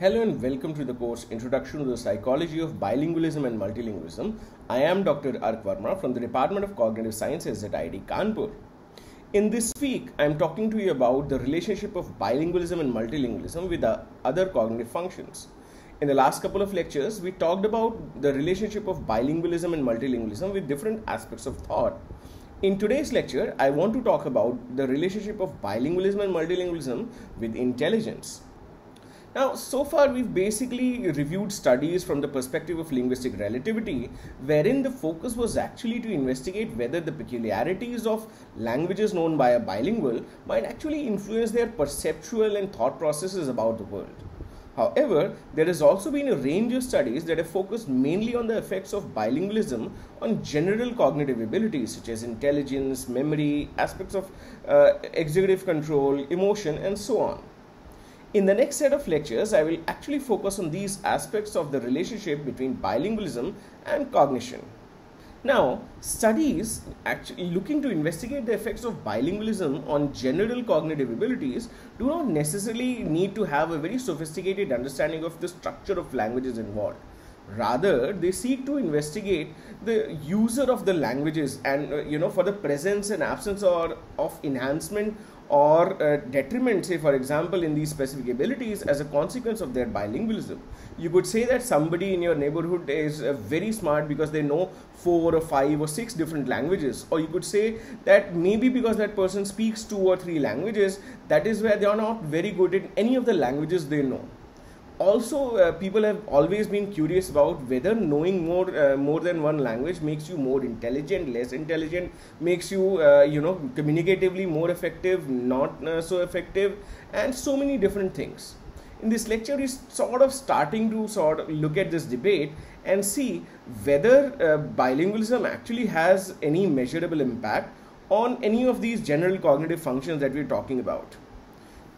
Hello and welcome to the course Introduction to the Psychology of Bilingualism and Multilingualism. I am Dr. Ark Verma from the Department of Cognitive Sciences at IIT Kanpur. In this week, I am talking to you about the relationship of bilingualism and multilingualism with the other cognitive functions. In the last couple of lectures, we talked about the relationship of bilingualism and multilingualism with different aspects of thought. In today's lecture, I want to talk about the relationship of bilingualism and multilingualism with intelligence. Now, so far we've basically reviewed studies from the perspective of linguistic relativity, wherein the focus was actually to investigate whether the peculiarities of languages known by a bilingual might actually influence their perceptual and thought processes about the world. However, there has also been a range of studies that have focused mainly on the effects of bilingualism on general cognitive abilities such as intelligence, memory, aspects of uh, executive control, emotion, and so on. In the next set of lectures, I will actually focus on these aspects of the relationship between bilingualism and cognition. Now, studies actually looking to investigate the effects of bilingualism on general cognitive abilities do not necessarily need to have a very sophisticated understanding of the structure of languages involved. Rather, they seek to investigate the user of the languages and, uh, you know, for the presence and absence or of enhancement or uh, detriment, say for example, in these specific abilities as a consequence of their bilingualism. You could say that somebody in your neighborhood is uh, very smart because they know four or five or six different languages, or you could say that maybe because that person speaks two or three languages, that is where they are not very good in any of the languages they know also uh, people have always been curious about whether knowing more uh, more than one language makes you more intelligent less intelligent makes you uh, you know communicatively more effective not uh, so effective and so many different things. In this lecture is sort of starting to sort of look at this debate and see whether uh, bilingualism actually has any measurable impact on any of these general cognitive functions that we're talking about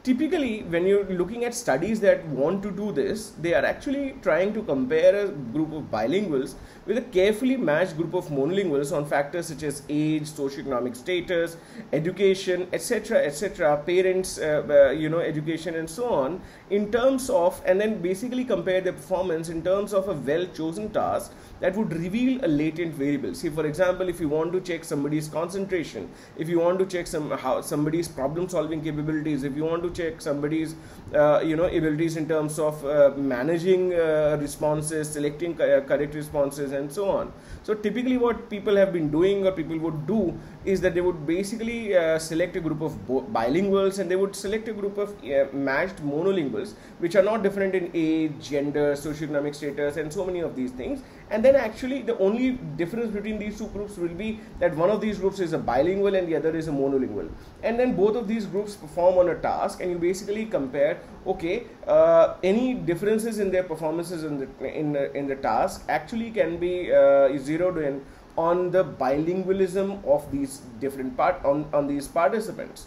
typically when you're looking at studies that want to do this they are actually trying to compare a group of bilinguals with a carefully matched group of monolinguals on factors such as age socioeconomic status education etc etc parents uh, uh, you know education and so on in terms of and then basically compare their performance in terms of a well chosen task that would reveal a latent variable. See, for example, if you want to check somebody's concentration, if you want to check some how somebody's problem-solving capabilities, if you want to check somebody's uh, you know abilities in terms of uh, managing uh, responses, selecting correct responses, and so on. So typically, what people have been doing or people would do is that they would basically uh, select a group of bilinguals and they would select a group of uh, matched monolinguals, which are not different in age, gender, socioeconomic status, and so many of these things. And then actually, the only difference between these two groups will be that one of these groups is a bilingual and the other is a monolingual. And then both of these groups perform on a task, and you basically compare okay, uh, any differences in their performances in the in the, in the task actually can be uh, zeroed in on the bilingualism of these different part on, on these participants.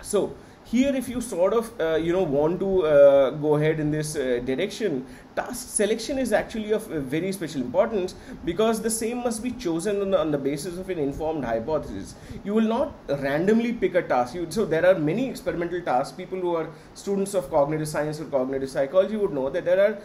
So here if you sort of uh, you know want to uh, go ahead in this uh, direction task selection is actually of very special importance because the same must be chosen on the, on the, basis of an informed hypothesis. You will not randomly pick a task. You, so there are many experimental tasks. People who are students of cognitive science or cognitive psychology would know that there are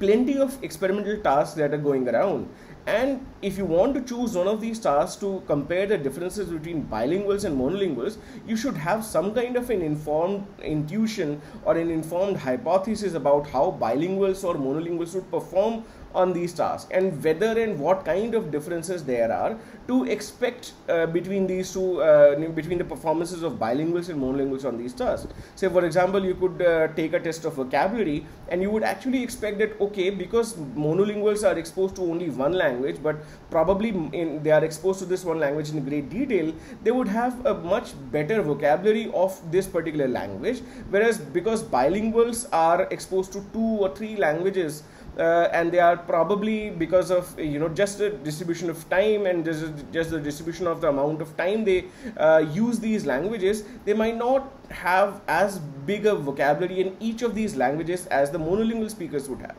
plenty of experimental tasks that are going around and if you want to choose one of these tasks to compare the differences between bilinguals and monolinguals, you should have some kind of an informed intuition or an informed hypothesis about how bilinguals or monolinguals would perform on these tasks and whether and what kind of differences there are to expect uh, between these two uh, between the performances of bilinguals and monolinguals on these tasks. Say for example you could uh, take a test of vocabulary and you would actually expect that okay because monolinguals are exposed to only one language but probably in, they are exposed to this one language in great detail they would have a much better vocabulary of this particular language. Whereas because bilinguals are exposed to two or three languages uh, and they are probably because of you know just the distribution of time and just, just the distribution of the amount of time they uh, use these languages they might not have as big a vocabulary in each of these languages as the monolingual speakers would have.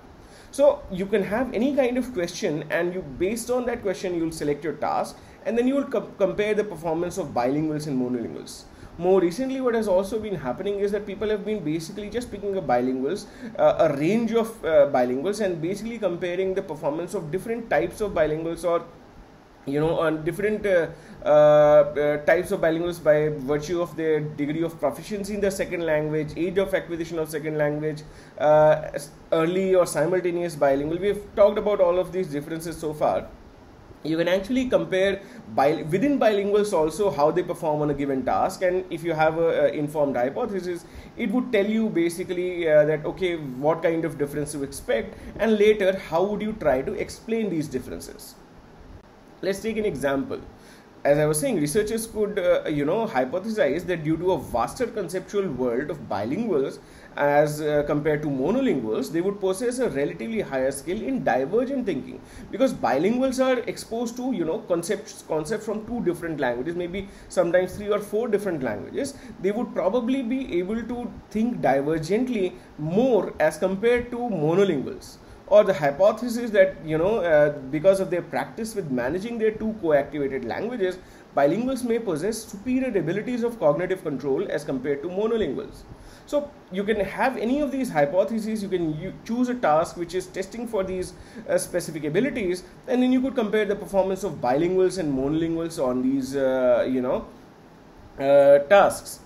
So you can have any kind of question and you based on that question you will select your task and then you will co- compare the performance of bilinguals and monolinguals more recently what has also been happening is that people have been basically just picking up bilinguals uh, a range of uh, bilinguals and basically comparing the performance of different types of bilinguals or you know on different uh, uh, uh, types of bilinguals by virtue of their degree of proficiency in the second language age of acquisition of second language uh, early or simultaneous bilingual. We've talked about all of these differences so far you can actually compare bi- within bilinguals also how they perform on a given task. And if you have a, informed hypothesis it would tell you basically uh, that okay what kind of difference to expect. And later how would you try to explain these differences? Let's take an example as I was saying, researchers could, uh, you know, hypothesize that due to a vaster conceptual world of bilinguals as uh, compared to monolinguals, they would possess a relatively higher skill in divergent thinking because bilinguals are exposed to, you know, concepts concept from two different languages, maybe sometimes three or four different languages. They would probably be able to think divergently more as compared to monolinguals or the hypothesis that you know uh, because of their practice with managing their two co-activated languages bilinguals may possess superior abilities of cognitive control as compared to monolinguals. So you can have any of these hypotheses you can u- choose a task which is testing for these uh, specific abilities and then you could compare the performance of bilinguals and monolinguals on these uh, you know uh, tasks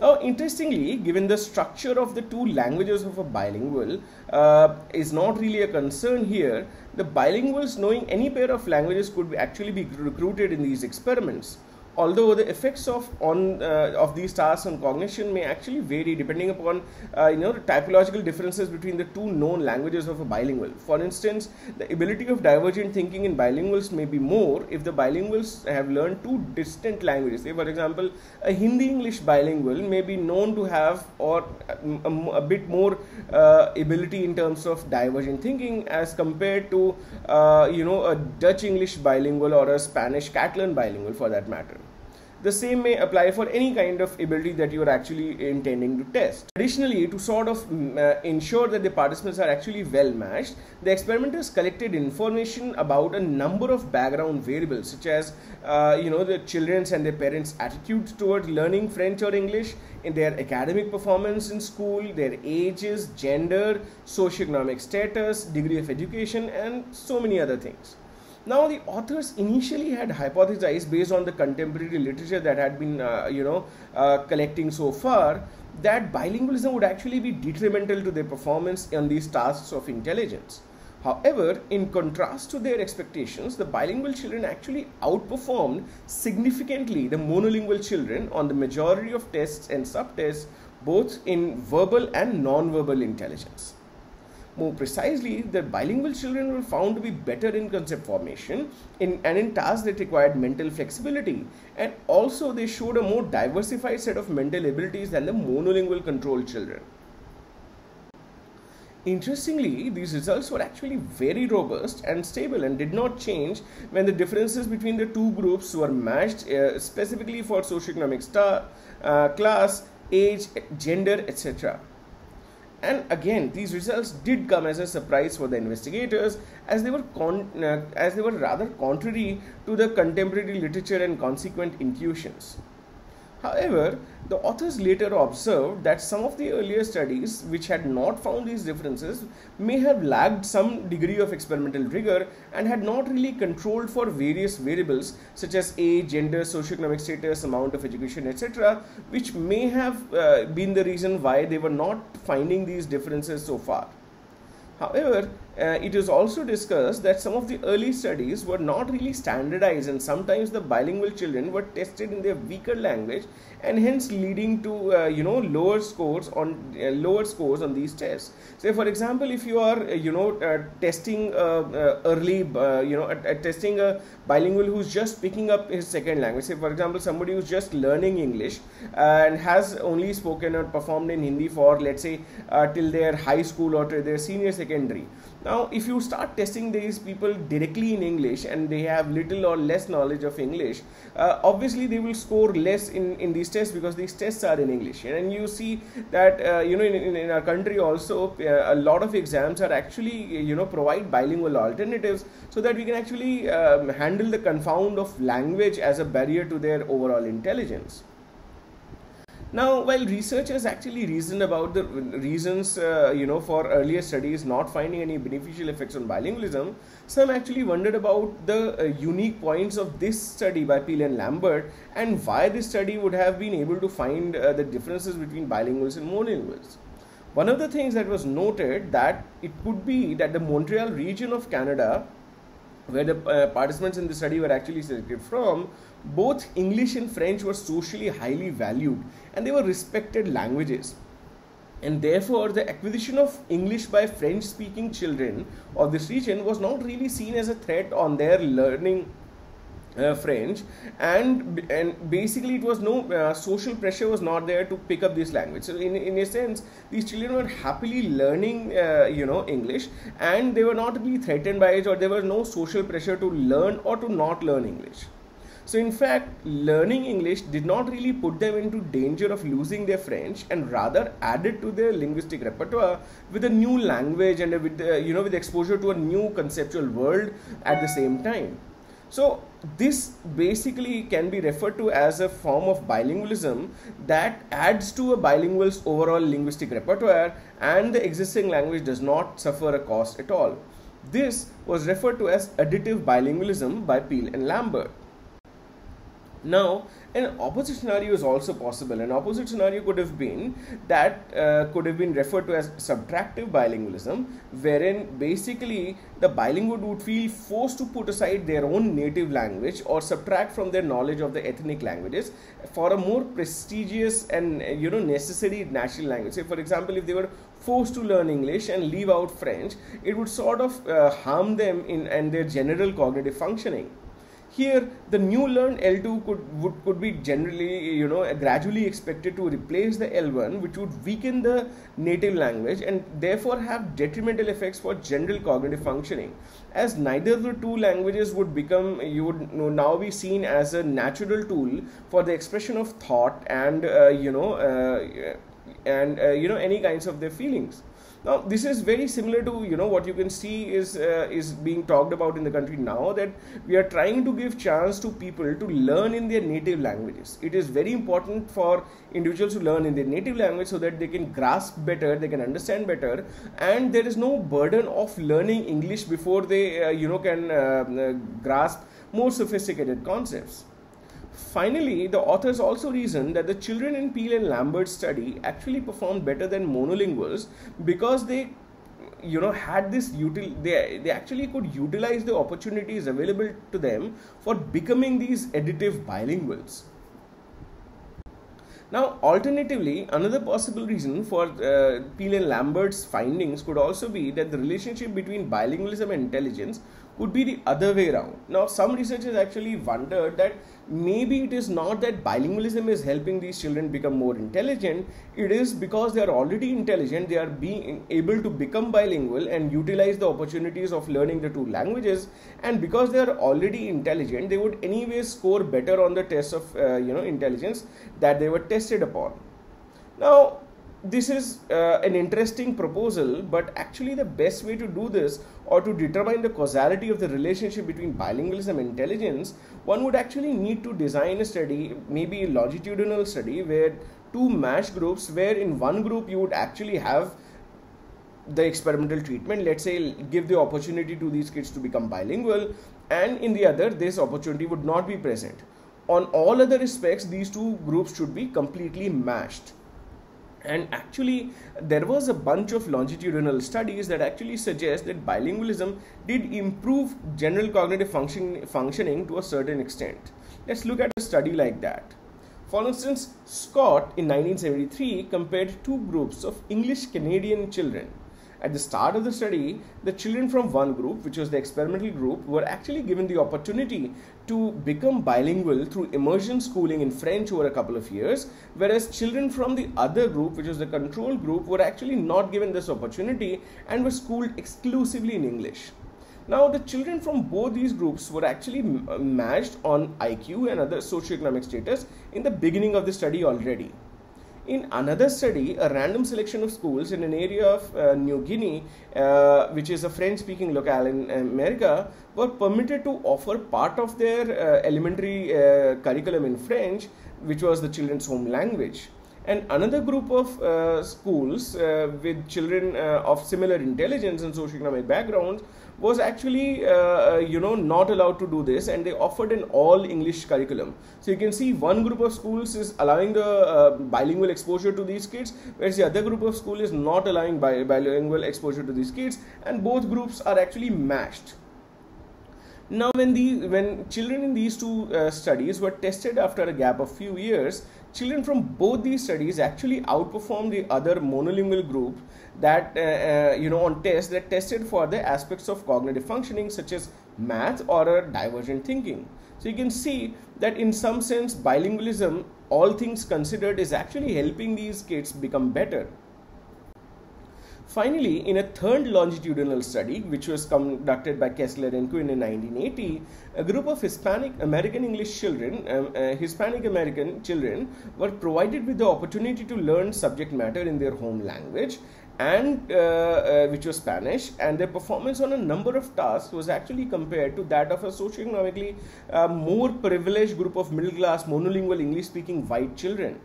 now, interestingly, given the structure of the two languages of a bilingual uh, is not really a concern here, the bilinguals knowing any pair of languages could actually be recruited in these experiments although the effects of on uh, of these tasks on cognition may actually vary depending upon uh, you know the typological differences between the two known languages of a bilingual. For instance the ability of divergent thinking in bilinguals may be more if the bilinguals have learned two distant languages. Say for example a hindi english bilingual may be known to have or a, a bit more uh, ability in terms of divergent thinking as compared to uh, you know a dutch english bilingual or a spanish catalan bilingual for that matter the same may apply for any kind of ability that you are actually intending to test. Additionally, to sort of mm, uh, ensure that the participants are actually well matched, the experimenters collected information about a number of background variables such as uh, you know the children's and their parents' attitudes towards learning French or English, in their academic performance in school, their ages, gender, socioeconomic status, degree of education, and so many other things. Now, the authors initially had hypothesized based on the contemporary literature that had been, uh, you know, uh, collecting so far that bilingualism would actually be detrimental to their performance on these tasks of intelligence. However, in contrast to their expectations, the bilingual children actually outperformed significantly the monolingual children on the majority of tests and subtests, both in verbal and non-verbal intelligence. More precisely, the bilingual children were found to be better in concept formation in, and in tasks that required mental flexibility. And also, they showed a more diversified set of mental abilities than the monolingual controlled children. Interestingly, these results were actually very robust and stable and did not change when the differences between the two groups were matched uh, specifically for socioeconomic star, uh, class, age, gender, etc. And again, these results did come as a surprise for the investigators, as they were con- uh, as they were rather contrary to the contemporary literature and consequent intuitions. However, the authors later observed that some of the earlier studies, which had not found these differences, may have lacked some degree of experimental rigor and had not really controlled for various variables such as age, gender, socioeconomic status, amount of education, etc., which may have uh, been the reason why they were not finding these differences so far. However, uh, it is also discussed that some of the early studies were not really standardized and sometimes the bilingual children were tested in their weaker language and hence leading to uh, you know lower scores on uh, lower scores on these tests. Say for example if you are uh, you know uh, testing uh, early you know testing a bilingual who's just picking up his second language. Say for example somebody who's just learning english and has only spoken or performed in hindi for let's say till their high school or till their senior secondary now, if you start testing these people directly in English and they have little or less knowledge of English, uh, obviously they will score less in, in these tests because these tests are in English. And you see that, uh, you know, in, in, our country also, uh, a lot of exams are actually, you know, provide bilingual alternatives so that we can actually um, handle the confound of language as a barrier to their overall intelligence. Now, while researchers actually reasoned about the reasons, uh, you know, for earlier studies not finding any beneficial effects on bilingualism, some actually wondered about the uh, unique points of this study by Peal and Lambert and why this study would have been able to find uh, the differences between bilinguals and monolinguals. One of the things that was noted that it could be that the Montreal region of Canada, where the uh, participants in the study were actually selected from, both English and French were socially highly valued and they were respected languages. And therefore, the acquisition of English by French speaking children of this region was not really seen as a threat on their learning uh, French, and and basically it was no uh, social pressure was not there to pick up this language. So in in a sense, these children were happily learning, uh, you know, English, and they were not really threatened by it, or there was no social pressure to learn or to not learn English. So, in fact, learning English did not really put them into danger of losing their French and rather added to their linguistic repertoire with a new language and with, the, you know, with exposure to a new conceptual world at the same time. So, this basically can be referred to as a form of bilingualism that adds to a bilingual's overall linguistic repertoire and the existing language does not suffer a cost at all. This was referred to as additive bilingualism by Peal and Lambert. Now, an opposite scenario is also possible. An opposite scenario could have been that uh, could have been referred to as subtractive bilingualism, wherein basically the bilingual would feel forced to put aside their own native language or subtract from their knowledge of the ethnic languages for a more prestigious and you know necessary national language. Say, for example, if they were forced to learn English and leave out French, it would sort of uh, harm them in and their general cognitive functioning. Here, the new learned L2 could would, could be generally, you know, gradually expected to replace the L1, which would weaken the native language and therefore have detrimental effects for general cognitive functioning. As neither of the two languages would become, you would now be seen as a natural tool for the expression of thought and, uh, you know, uh, and uh, you know any kinds of their feelings now, this is very similar to you know what you can see is uh, is being talked about in the country now that we are trying to give chance to people to learn in their native languages. It is very important for individuals to learn in their native language so that they can grasp better, they can understand better, and there is no burden of learning English before they uh, you know can uh, uh grasp more sophisticated concepts. Finally, the authors also reasoned that the children in Peal and Lambert's study actually performed better than monolinguals because they you know had this util they they actually could utilize the opportunities available to them for becoming these additive bilinguals now, alternatively, another possible reason for uh, Peal and Lambert's findings could also be that the relationship between bilingualism and intelligence could be the other way around. Now, some researchers actually wondered that maybe it is not that bilingualism is helping these children become more intelligent, it is because they are already intelligent, they are being able to become bilingual and utilize the opportunities of learning the two languages, and because they are already intelligent, they would anyway score better on the test of uh, you know intelligence that they were tested upon. Now, this is uh, an interesting proposal, but actually, the best way to do this or to determine the causality of the relationship between bilingualism and intelligence, one would actually need to design a study, maybe a longitudinal study, where two matched groups, where in one group you would actually have the experimental treatment, let's say, give the opportunity to these kids to become bilingual, and in the other, this opportunity would not be present. On all other respects, these two groups should be completely matched and actually there was a bunch of longitudinal studies that actually suggest that bilingualism did improve general cognitive function, functioning to a certain extent. Let's look at a study like that. For instance scott in 1973 compared two groups of english canadian children at the start of the study, the children from one group, which was the experimental group, were actually given the opportunity to become bilingual through immersion schooling in French over a couple of years, whereas children from the other group, which was the control group, were actually not given this opportunity and were schooled exclusively in English. Now, the children from both these groups were actually matched on IQ and other socioeconomic status in the beginning of the study already. In another study, a random selection of schools in an area of uh, New Guinea, uh, which is a French speaking locale in America, were permitted to offer part of their uh, elementary uh, curriculum in French, which was the children's home language. and another group of uh, schools uh, with children of similar intelligence and socioeconomic backgrounds was actually uh, uh, you know not allowed to do this and they offered an all english curriculum. So you can see one group of schools is allowing the uh, bilingual exposure to these kids whereas the other group of school is not allowing bi- bilingual exposure to these kids and both groups are actually matched. Now when the when children in these two uh, studies were tested after a gap of few years children from both these studies actually outperformed the other monolingual group that uh, uh, you know on tests that tested for the aspects of cognitive functioning such as math or divergent thinking. So you can see that in some sense bilingualism all things considered is actually helping these kids become better Finally, in a third longitudinal study, which was conducted by Kessler and Quinn in 1980, a group of Hispanic American English children, um, uh, Hispanic American children, were provided with the opportunity to learn subject matter in their home language, and uh, uh, which was Spanish, and their performance on a number of tasks was actually compared to that of a socioeconomically uh, more privileged group of middle class monolingual English speaking white children.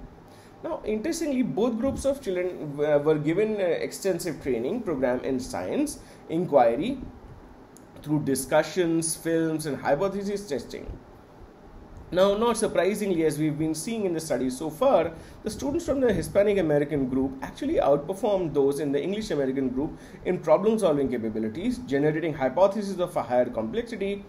Now, interestingly, both groups of children were given uh, extensive training program in science, inquiry, through discussions, films, and hypothesis testing. Now, not surprisingly, as we've been seeing in the study so far, the students from the Hispanic American group actually outperformed those in the English American group in problem solving capabilities, generating hypotheses of a higher complexity,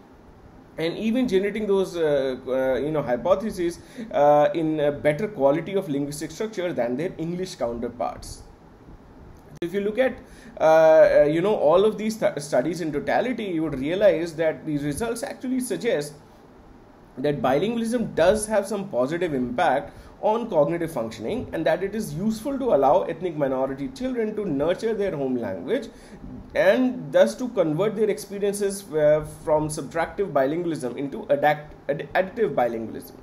and even generating those uh, uh, you know hypotheses uh, in a better quality of linguistic structure than their english counterparts. If you look at uh, uh, you know all of these th- studies in totality you would realize that these results actually suggest that bilingualism does have some positive impact on cognitive functioning and that it is useful to allow ethnic minority children to nurture their home language and thus to convert their experiences uh, from subtractive bilingualism into adapt- ad- additive bilingualism.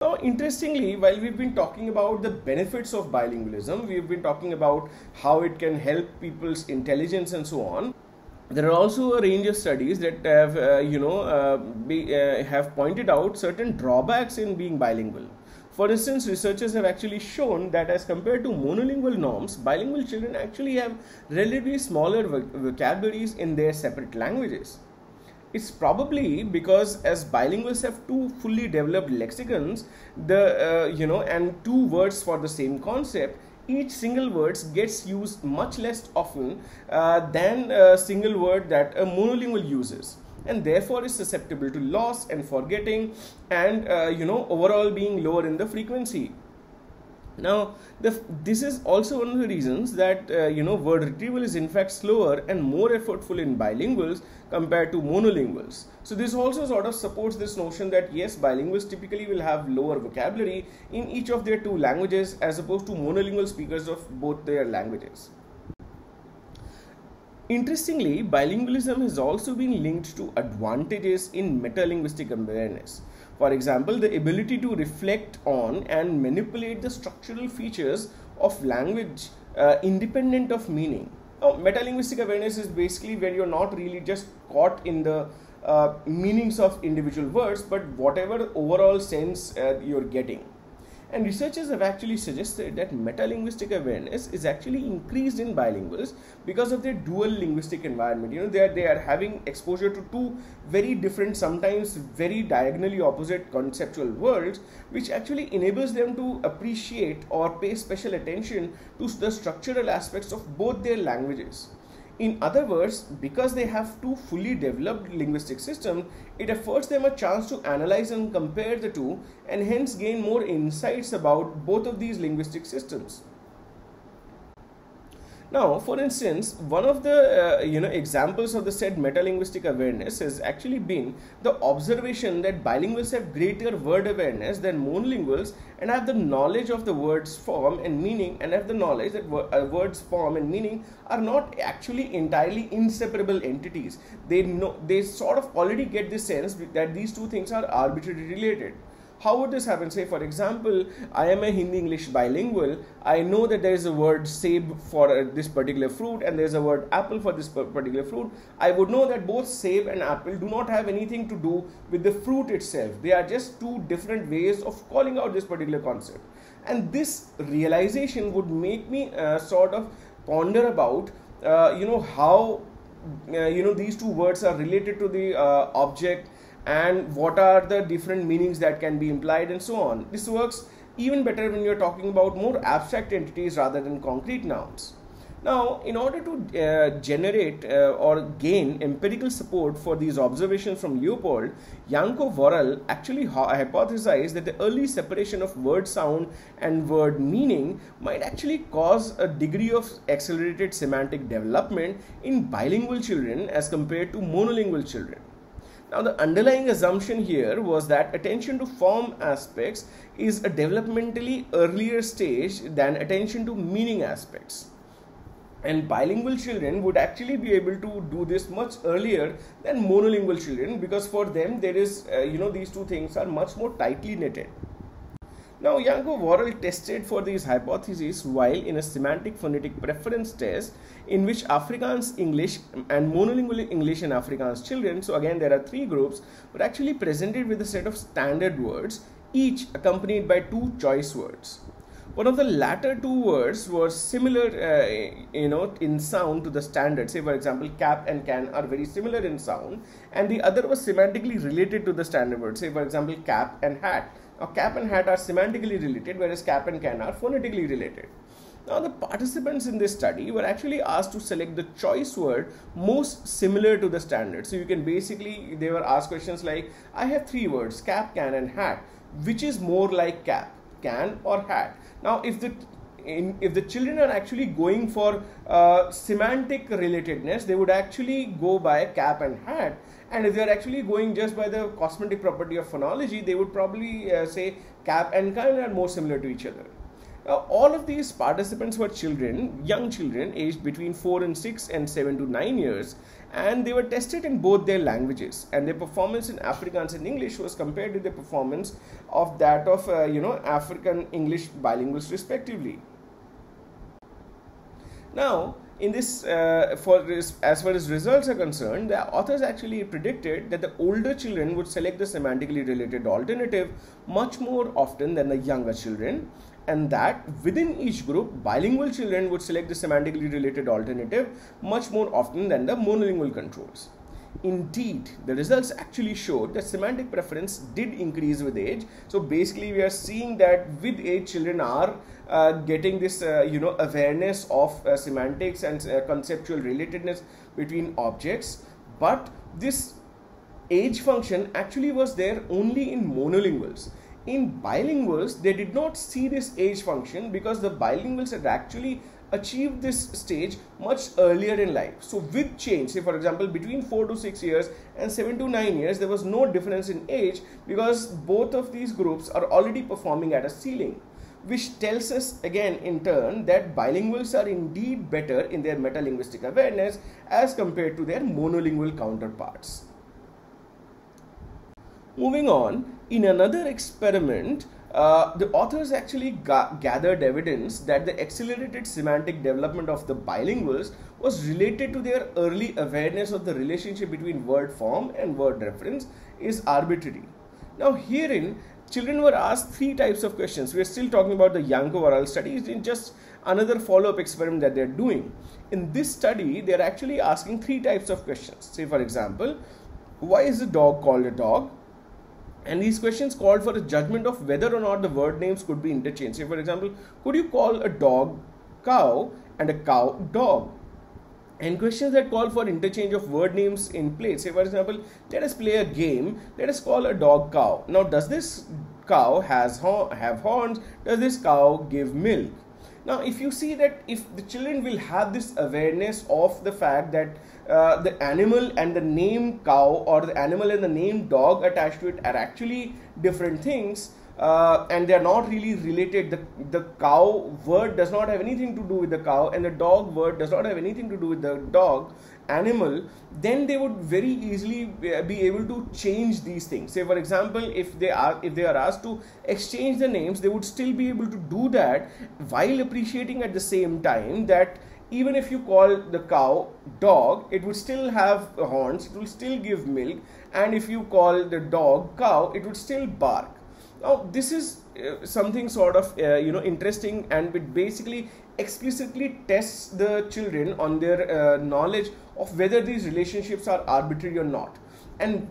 Now, interestingly, while we've been talking about the benefits of bilingualism, we've been talking about how it can help people's intelligence and so on there are also a range of studies that have uh, you know uh, be, uh, have pointed out certain drawbacks in being bilingual. For instance researchers have actually shown that as compared to monolingual norms bilingual children actually have relatively smaller vocabularies in their separate languages. It's probably because as bilinguals have two fully developed lexicons the uh, you know and two words for the same concept each single word gets used much less often uh, than a single word that a monolingual uses. And therefore is susceptible to loss and forgetting and uh, you know overall being lower in the frequency now, the, this is also one of the reasons that uh, you know word retrieval is in fact slower and more effortful in bilinguals compared to monolinguals. So this also sort of supports this notion that yes, bilinguals typically will have lower vocabulary in each of their two languages as opposed to monolingual speakers of both their languages. Interestingly, bilingualism has also been linked to advantages in metalinguistic awareness. For example, the ability to reflect on and manipulate the structural features of language uh, independent of meaning. Now, metalinguistic awareness is basically where you're not really just caught in the uh, meanings of individual words, but whatever overall sense uh, you're getting. And researchers have actually suggested that metalinguistic awareness is actually increased in bilinguals because of their dual linguistic environment. You know, they are, they are having exposure to two very different, sometimes very diagonally opposite conceptual worlds, which actually enables them to appreciate or pay special attention to the structural aspects of both their languages. In other words, because they have two fully developed linguistic systems, it affords them a chance to analyze and compare the two and hence gain more insights about both of these linguistic systems. Now, for instance, one of the uh, you know examples of the said metalinguistic awareness has actually been the observation that bilinguals have greater word awareness than monolinguals and have the knowledge of the word's form and meaning and have the knowledge that uh, words form and meaning are not actually entirely inseparable entities. They know they sort of already get the sense that these two things are arbitrarily related how would this happen? Say, for example, I am a Hindi English bilingual. I know that there is a word sab for uh, this particular fruit and there's a word apple for this particular fruit. I would know that both sab and apple do not have anything to do with the fruit itself. They are just two different ways of calling out this particular concept. and this realization would make me uh, sort of ponder about uh, you know how uh, you know these two words are related to the uh, object and what are the different meanings that can be implied and so on this works even better when you're talking about more abstract entities rather than concrete nouns now, in order to uh, generate uh, or gain empirical support for these observations from Leopold, Ianco-Worrall actually hypothesized that the early separation of word sound and word meaning might actually cause a degree of accelerated semantic development in bilingual children as compared to monolingual children. Now, the underlying assumption here was that attention to form aspects is a developmentally earlier stage than attention to meaning aspects. And bilingual children would actually be able to do this much earlier than monolingual children because for them there is uh, you know these two things are much more tightly knitted now Ianco-Worrall tested for these hypotheses while in a semantic phonetic preference test in which Afrikaans English and monolingual English and Afrikaans children, so again there are three groups, were actually presented with a set of standard words, each accompanied by two choice words. One of the latter two words were similar, uh, you know, in sound to the standard. Say, for example, cap and can are very similar in sound, and the other was semantically related to the standard word. Say, for example, cap and hat. Now, cap and hat are semantically related, whereas cap and can are phonetically related. Now, the participants in this study were actually asked to select the choice word most similar to the standard. So, you can basically, they were asked questions like, I have three words, cap, can, and hat. Which is more like cap, can, or hat? Now, if the in, if the children are actually going for uh, semantic relatedness, they would actually go by cap and hat. And if they are actually going just by the cosmetic property of phonology, they would probably uh, say cap and can are more similar to each other. Now, all of these participants were children, young children, aged between 4 and 6 and 7 to 9 years, and they were tested in both their languages. And their performance in Afrikaans and English was compared to the performance of that of, uh, you know, Afrikaans English bilinguals, respectively. Now, in this, uh, for this, as far as results are concerned, the authors actually predicted that the older children would select the semantically related alternative much more often than the younger children, and that within each group, bilingual children would select the semantically related alternative much more often than the monolingual controls. Indeed, the results actually showed that semantic preference did increase with age. So basically, we are seeing that with age, children are uh, getting this, uh, you know, awareness of uh, semantics and uh, conceptual relatedness between objects. But this age function actually was there only in monolinguals in bilinguals, they did not see this age function because the bilinguals had actually achieved this stage much earlier in life. So, with change, say for example, between 4 to 6 years and 7 to 9 years, there was no difference in age because both of these groups are already performing at a ceiling. Which tells us again in turn that bilinguals are indeed better in their metalinguistic awareness as compared to their monolingual counterparts. Moving on, in another experiment, uh, the authors actually ga- gathered evidence that the accelerated semantic development of the bilinguals was related to their early awareness of the relationship between word form and word reference is arbitrary. Now, herein, children were asked three types of questions. We are still talking about the Ianco-Worrall study, it's just another follow up experiment that they're doing. In this study, they're actually asking three types of questions. Say, for example, why is a dog called a dog? And these questions called for a judgment of whether or not the word names could be interchanged. Say, for example, could you call a dog cow and a cow dog? And questions that call for interchange of word names in place. Say, for example, let us play a game. Let us call a dog cow. Now, does this cow has have horns? Does this cow give milk? Now, if you see that if the children will have this awareness of the fact that uh, the animal and the name cow or the animal and the name dog attached to it are actually different things uh, and they are not really related. The, the cow word does not have anything to do with the cow and the dog word does not have anything to do with the dog animal then they would very easily be able to change these things. Say for example if they are if they are asked to exchange the names they would still be able to do that while appreciating at the same time that even if you call the cow dog, it would still have horns, it will still give milk, and if you call the dog cow, it would still bark. Now, this is uh, something sort of uh, you know interesting, and it basically explicitly tests the children on their uh, knowledge of whether these relationships are arbitrary or not. And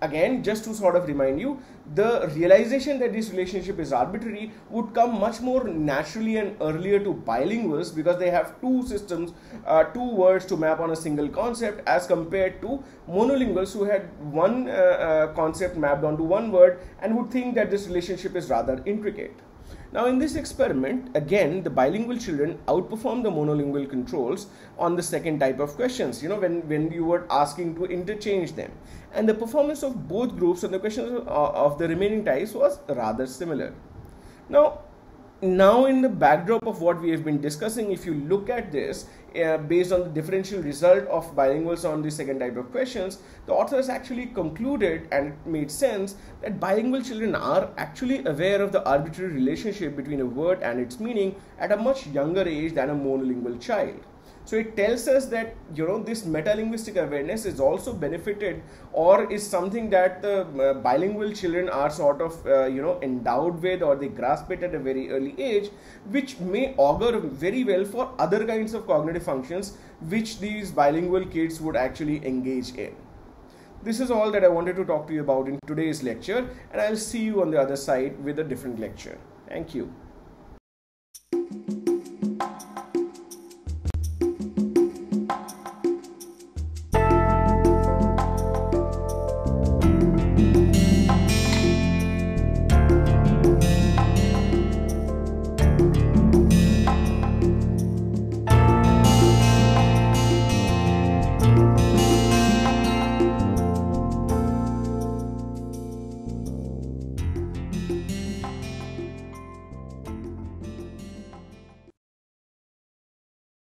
again just to sort of remind you the realization that this relationship is arbitrary would come much more naturally and earlier to bilinguals because they have two systems uh, two words to map on a single concept as compared to monolinguals who had one uh, uh, concept mapped onto one word and would think that this relationship is rather intricate now, in this experiment, again, the bilingual children outperformed the monolingual controls on the second type of questions, you know, when, when you were asking to interchange them. And the performance of both groups on the questions of, of the remaining types was rather similar. Now, now in the backdrop of what we have been discussing if you look at this uh, based on the differential result of bilinguals on the second type of questions the authors actually concluded and it made sense that bilingual children are actually aware of the arbitrary relationship between a word and its meaning at a much younger age than a monolingual child so it tells us that you know this metalinguistic awareness is also benefited or is something that the uh, bilingual children are sort of uh, you know endowed with or they grasp it at a very early age, which may augur very well for other kinds of cognitive functions which these bilingual kids would actually engage in. This is all that I wanted to talk to you about in today's lecture, and I'll see you on the other side with a different lecture. Thank you.